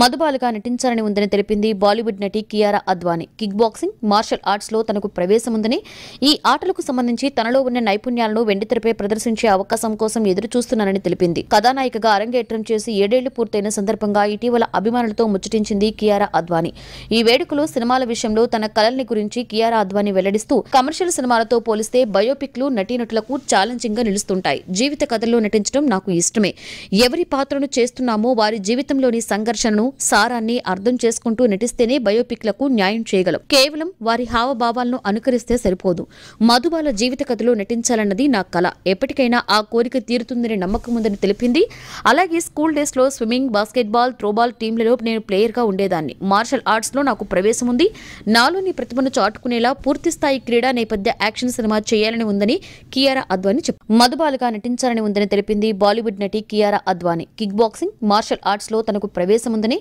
మధుబాలుగా నటించాలని ఉందని తెలిపింది బాలీవుడ్ నటి Kiara Advani. Kick boxing martial ఆర్ట్స్లో తనకు ప్రవేశం ఉందని ఈ ఆటలకు సంబంధించి తనలో ఉన్న నైపుణ్యాలను వెండితెరపై ప్రదర్శించే అవకాశం కోసం ఎదురు చూస్తున్నానని తెలిపింది. కథానాయికగా అరంగేట్రం చేసి ఏడేళ్ళు పూర్తయిన సందర్భంగా ఇటీవల అభిమానులతో ముచ్చటించింది కియారా అద్వానీ. ఈ వేడుకలో సినిమాల విషయంలో తన కలల్ని గురించి కియారా అద్వానీ వెల్లడిస్తూ కమర్షియల్ సినిమాలతో పోలిస్తే బయోపిక్లు నటీనటులకు ఛాలెంజింగ్గా నిలుస్తుంటాయి. జీవిత కథల్లో నటించడం నాకు ఇష్టమే. ఎవరి పాత్రను చేస్తున్నామో వారి జీవితంలోని సంఘర్షణను సారాన్ని అర్థం చేసుకుంటూ నటిస్తేనే బయోపిక్లకు న్యాయం చేయగలం. కేవలం వారి హావభావాలను అనుకరిస్తే సరిపోదు. మధుబాల జీవిత కథలో నటించాలన్నది నా కళ ఎప్పటికైనా ఆ కోరిక తీరుతుందని నమ్మకం ఉందని తెలిపింది. అలాగే స్కూల్ డేస్లో స్విమ్మింగ్ బాస్కెట్బాల్ త్రోబాల్ టీంలలో నేను ప్లేయర్గా ఉండేదాన్ని. మార్షల్ ఆర్ట్స్లో నాకు ప్రవేశం ఉంది. నాలోని ప్రతిభను చాటుకునేలా పూర్తి స్థాయి క్రీడా నేపథ్య యాక్షన్ సినిమా చేయాలని ఉందని కియారా అద్వాని చెప్పారు. మధుబాలుగా నటించాలని ఉందని తెలిపింది బాలీవుడ్ నటి Kiara Advani. Kick boxing martial ఆర్ట్స్లో తనకు ప్రవేశం ఉందని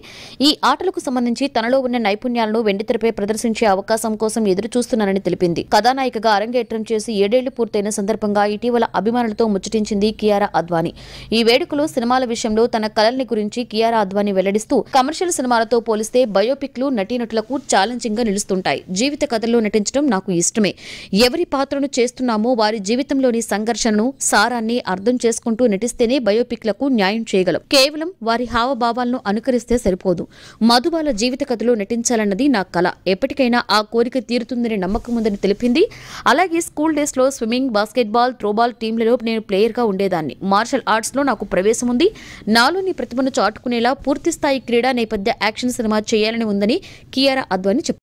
ఈ ఆటలకు సంబంధించి తనలో ఉన్న నైపుణ్యాలను వెండితెరపై ప్రదర్శించే అవకాశం కోసం ఎదురు చూస్తున్నానని తెలిపింది. కథానాయికగా అరంగేట్రం చేసి ఏడేళ్ళు పూర్తయిన సందర్భంగా ఇటీవల అభిమానులతో ముచ్చటించింది కియారా అద్వానీ. ఈ వేడుకలో సినిమాల విషయంలో తన కలల్ని గురించి కియారా అద్వానీ వెల్లడిస్తూ కమర్షియల్ సినిమాలతో పోలిస్తే బయోపిక్లు నటీనటులకు ఛాలెంజింగ్గా నిలుస్తుంటాయి. జీవిత కథల్లో నటించడం నాకు ఇష్టమే. ఎవరి పాత్రను చేస్తున్నామో వారి జీవితంలోని సంఘర్షణను సారాన్ని అర్థం చేసుకుంటూ నటిస్తేనే బయోపిక్లకు న్యాయం చేయగలం. కేవలం వారి హావభావాలను అనుకరిస్తే సరిపోదు. మధుబాల జీవిత కథలో నటించాలన్నది నా కళ ఎప్పటికైనా ఆ కోరిక తీరుతుందని నమ్మకం ఉందని తెలిపింది. అలాగే స్కూల్ డేస్లో స్విమ్మింగ్ బాస్కెట్బాల్ త్రోబాల్ టీంలలో నేను ప్లేయర్గా ఉండేదాన్ని. మార్షల్ ఆర్ట్స్లో నాకు ప్రవేశం ఉంది. నాలోని ప్రతిభను చాటుకునేలా పూర్తిస్థాయి క్రీడా నేపథ్య యాక్షన్ సినిమా చేయాలని ఉందని కియారా అద్వాని చెప్పారు.